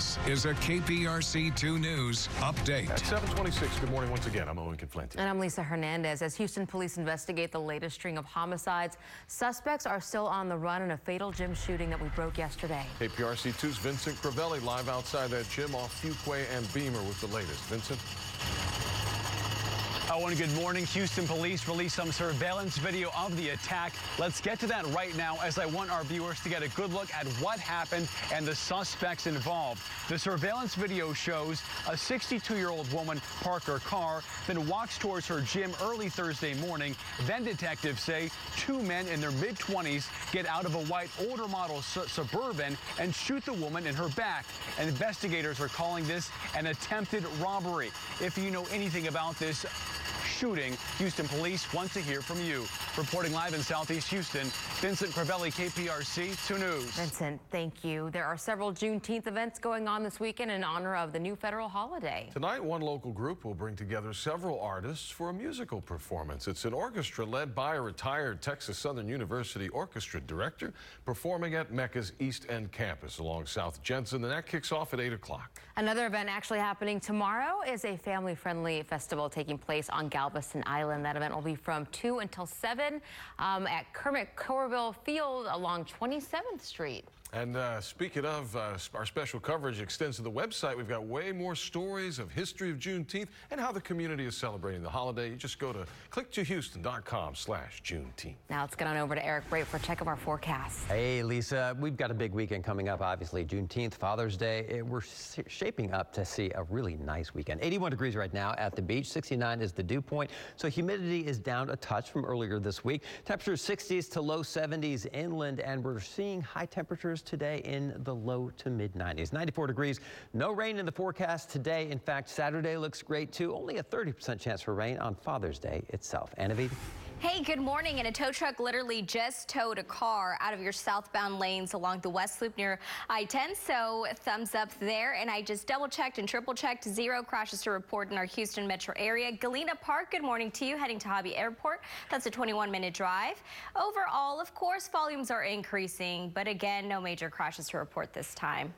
This is a KPRC 2 News update. At 726, good morning once again. I'm Owen Conflenti. And I'm Lisa Hernandez. As Houston police investigate the latest string of homicides, suspects are still on the run in a fatal gym shooting that we broke yesterday. KPRC 2's Vincent Crivelli live outside that gym off Fuqua and Beamer with the latest. Vincent? Good morning. Houston police released some surveillance video of the attack. Let's get to that right now as I want our viewers to get a good look at what happened and the suspects involved. The surveillance video shows a 62-year-old woman park her car, then walks towards her gym early Thursday morning. Then detectives say two men in their mid-20s get out of a white older model su Suburban and shoot the woman in her back. And investigators are calling this an attempted robbery. If you know anything about this, shooting. Houston police want to hear from you. Reporting live in Southeast Houston, Vincent Crivelli, KPRC 2 News. Vincent, thank you. There are several Juneteenth events going on this weekend in honor of the new federal holiday. Tonight, one local group will bring together several artists for a musical performance. It's an orchestra led by a retired Texas Southern University orchestra director performing at Mecca's East End campus along South Jensen, and that kicks off at 8 o'clock. Another event actually happening tomorrow is a family-friendly festival taking place on Galveston Island. That event will be from 2 until 7 um, at Kermit Courville Field along 27th Street. And uh, speaking of, uh, our special coverage extends to the website. We've got way more stories of history of Juneteenth and how the community is celebrating the holiday. You just go to click2houston.com slash Juneteenth. Now let's get on over to Eric Braate for a check of our forecast. Hey, Lisa, we've got a big weekend coming up, obviously. Juneteenth, Father's Day. We're shaping up to see a really nice weekend. 81 degrees right now at the beach. 69 is the dew point. So humidity is down a touch from earlier this week. Temperatures 60s to low 70s inland, and we're seeing high temperatures today in the low to mid 90s. 94 degrees. No rain in the forecast today. In fact, Saturday looks great too. Only a 30% chance for rain on Father's Day itself. Anna Hey, good morning. And a tow truck literally just towed a car out of your southbound lanes along the West Loop near I-10. So thumbs up there. And I just double checked and triple checked. Zero crashes to report in our Houston metro area. Galena Park, good morning to you. Heading to Hobby Airport. That's a 21 minute drive. Overall, of course, volumes are increasing. But again, no major crashes to report this time.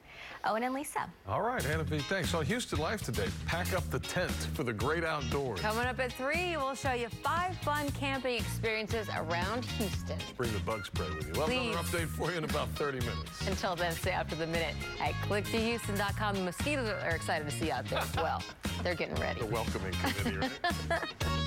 Owen and Lisa. All right, Anna V. Thanks. On Houston Life today, pack up the tent for the great outdoors. Coming up at 3, we'll show you five fun camping experiences around Houston. Bring the bug spray with you. Well, Please. another update for you in about 30 minutes. Until then, stay after the minute at click2houston.com. The mosquitoes are excited to see you out there as well. They're getting ready. The welcoming committee, right?